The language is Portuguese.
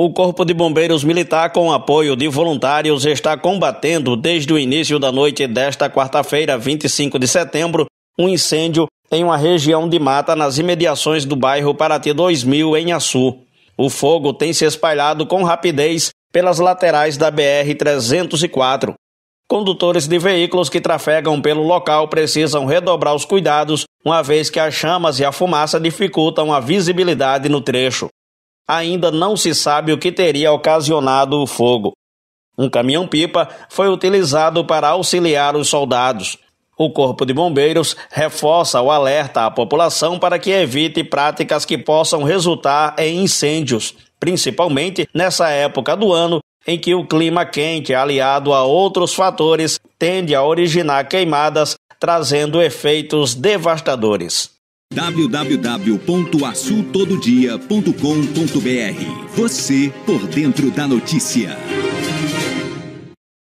O Corpo de Bombeiros Militar, com apoio de voluntários, está combatendo desde o início da noite desta quarta-feira, 25 de setembro, um incêndio em uma região de mata nas imediações do bairro Paraty 2000, em Açu. O fogo tem se espalhado com rapidez pelas laterais da BR-304. Condutores de veículos que trafegam pelo local precisam redobrar os cuidados, uma vez que as chamas e a fumaça dificultam a visibilidade no trecho. Ainda não se sabe o que teria ocasionado o fogo. Um caminhão-pipa foi utilizado para auxiliar os soldados. O Corpo de Bombeiros reforça o alerta à população para que evite práticas que possam resultar em incêndios, principalmente nessa época do ano em que o clima quente, aliado a outros fatores, tende a originar queimadas, trazendo efeitos devastadores www.açutododia.com.br Você por dentro da notícia.